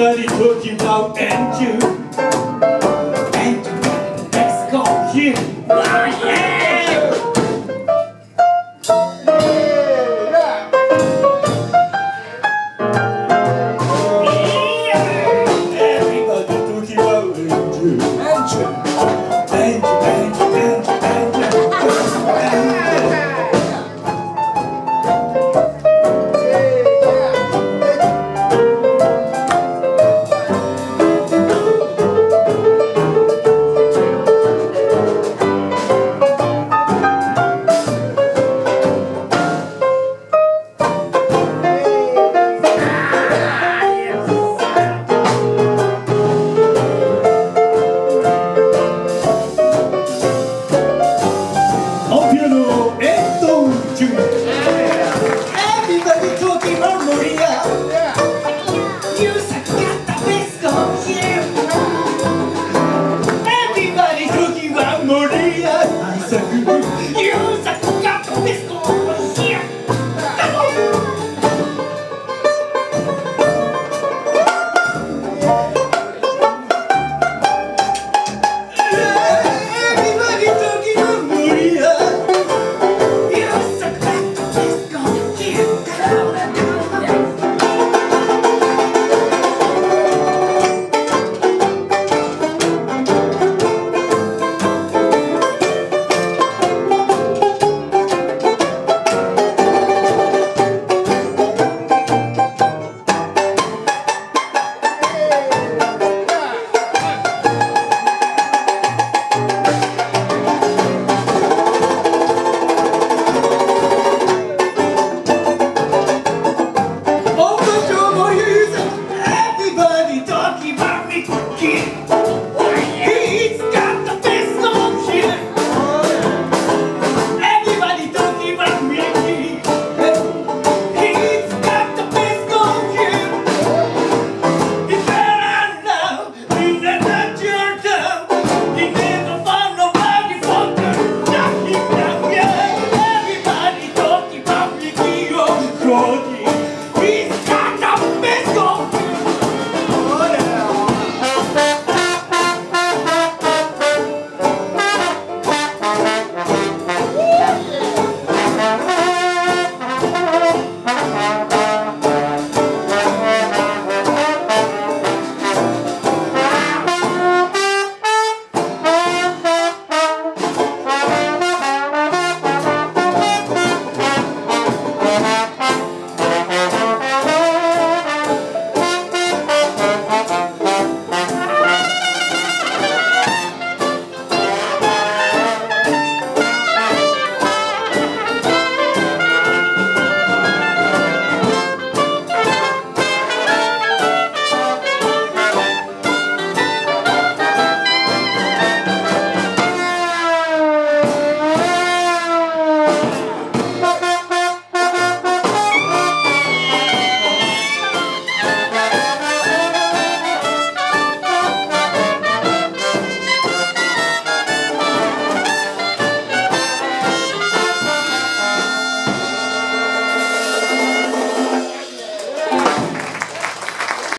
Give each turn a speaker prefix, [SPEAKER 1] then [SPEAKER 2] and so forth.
[SPEAKER 1] everybody talking about and you